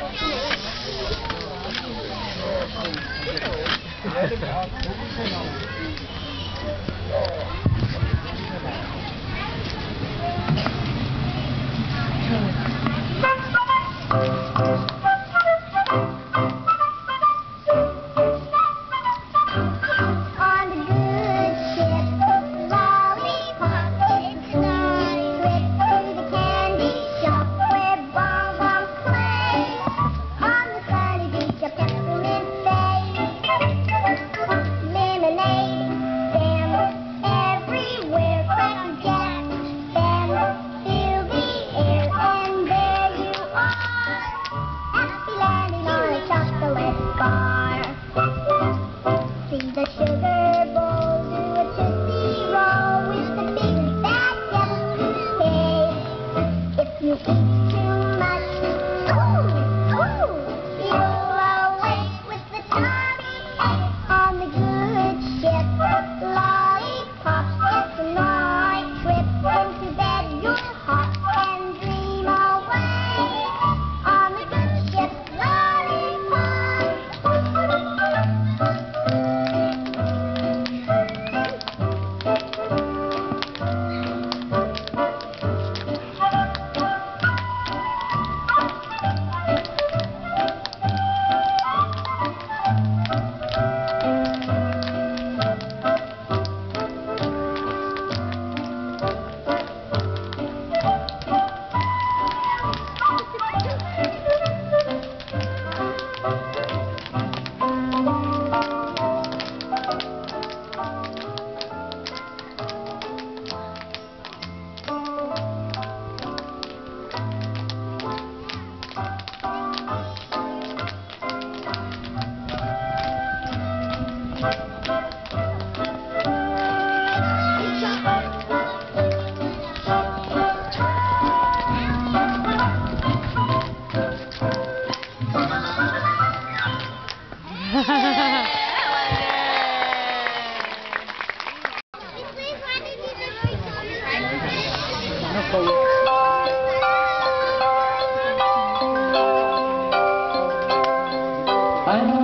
A chocolate bar. See the sugar I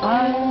I